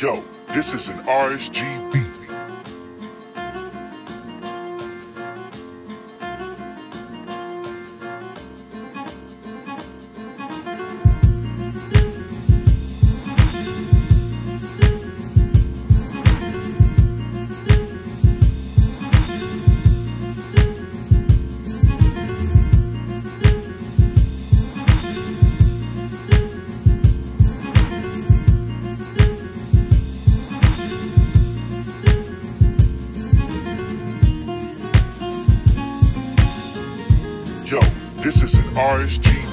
Yo, this is an RSG beat. Yo, this is an RSG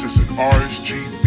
this is an RSG